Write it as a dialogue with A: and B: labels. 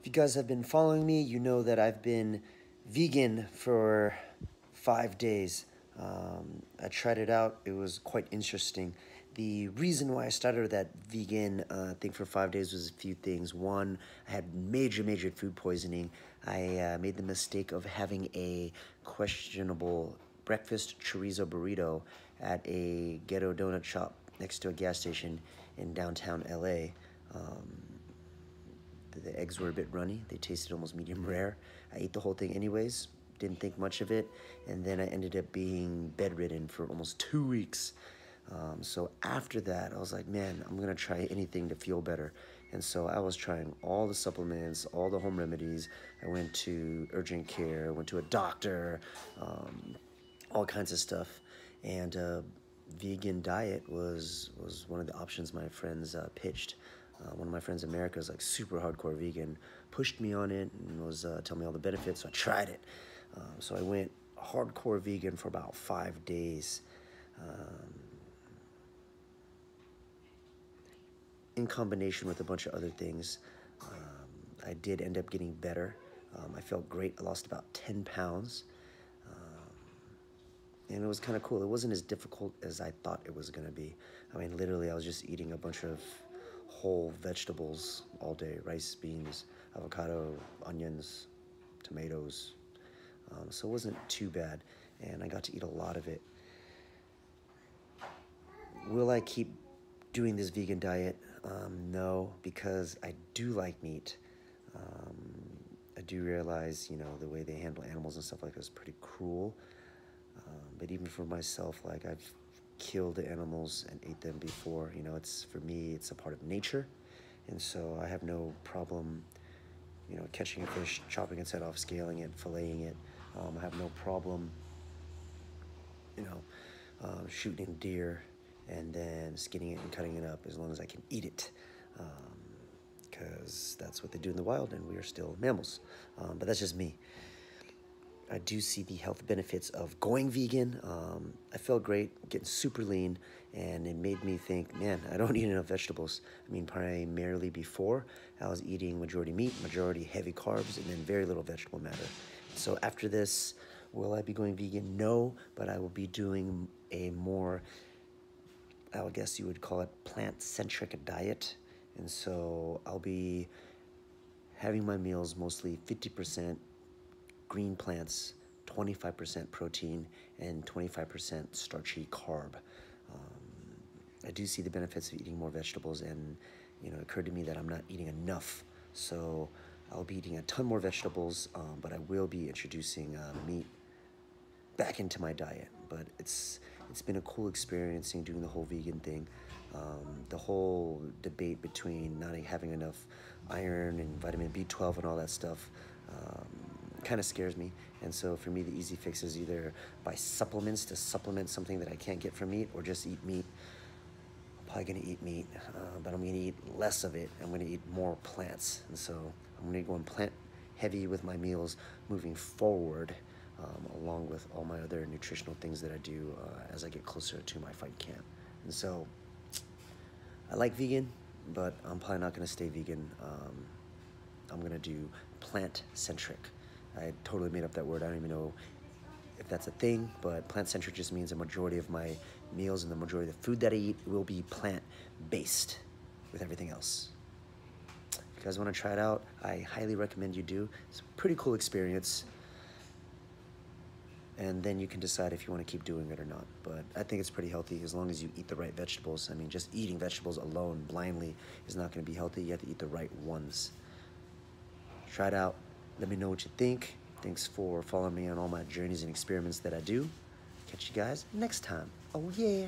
A: If you guys have been following me, you know that I've been vegan for five days. Um, I tried it out, it was quite interesting. The reason why I started that vegan uh, thing for five days was a few things. One, I had major, major food poisoning. I uh, made the mistake of having a questionable breakfast chorizo burrito at a ghetto donut shop next to a gas station in downtown LA. Um, the eggs were a bit runny. They tasted almost medium rare. I ate the whole thing anyways, didn't think much of it, and then I ended up being bedridden for almost two weeks. Um, so after that, I was like, man, I'm gonna try anything to feel better. And so I was trying all the supplements, all the home remedies. I went to urgent care, went to a doctor, um, all kinds of stuff. And uh, vegan diet was was one of the options my friends uh, pitched. Uh, one of my friends in America is like super hardcore vegan, pushed me on it and was uh, telling me all the benefits. So I tried it. Um, so I went hardcore vegan for about five days. Um, in combination with a bunch of other things, um, I did end up getting better. Um, I felt great. I lost about 10 pounds. Um, and it was kind of cool. It wasn't as difficult as I thought it was going to be. I mean, literally, I was just eating a bunch of whole vegetables all day rice, beans, avocado, onions, tomatoes. Um, so it wasn't too bad, and I got to eat a lot of it. Will I keep doing this vegan diet? Um, no, because I do like meat. Um, I do realize, you know, the way they handle animals and stuff like that is pretty cruel. Um, but even for myself, like I've killed the animals and ate them before. You know, it's for me, it's a part of nature, and so I have no problem, you know, catching a fish, chopping its head off, scaling it, filleting it. Um, I have no problem, you know, uh, shooting deer and then skinning it and cutting it up as long as I can eat it. Because um, that's what they do in the wild, and we are still mammals. Um, but that's just me. I do see the health benefits of going vegan. Um, I felt great, getting super lean, and it made me think, man, I don't eat enough vegetables. I mean, primarily before, I was eating majority meat, majority heavy carbs, and then very little vegetable matter. So after this, will I be going vegan? No, but I will be doing a more, I would guess you would call it plant-centric diet. And so I'll be having my meals mostly 50% green plants, 25% protein, and 25% starchy carb. Um, I do see the benefits of eating more vegetables, and you know, it occurred to me that I'm not eating enough. So I'll be eating a ton more vegetables, um, but I will be introducing uh, meat back into my diet. But it's it's been a cool experiencing doing the whole vegan thing. Um, the whole debate between not having enough iron and vitamin B12 and all that stuff. Um, kind of scares me. And so for me, the easy fix is either buy supplements to supplement something that I can't get from meat or just eat meat. I'm probably gonna eat meat, uh, but I'm gonna eat less of it. I'm gonna eat more plants. And so I'm gonna go and plant heavy with my meals moving forward, um, along with all my other nutritional things that I do uh, as I get closer to my fight camp. And so I like vegan, but I'm probably not gonna stay vegan. Um, I'm gonna do plant-centric. I totally made up that word. I don't even know if that's a thing, but plant-centric just means a majority of my meals and the majority of the food that I eat will be plant-based with everything else. If you guys want to try it out, I highly recommend you do. It's a pretty cool experience. And then you can decide if you want to keep doing it or not. But I think it's pretty healthy as long as you eat the right vegetables. I mean, just eating vegetables alone blindly is not going to be healthy. You have to eat the right ones. Try it out. Let me know what you think. Thanks for following me on all my journeys and experiments that I do. Catch you guys next time. Oh, yeah.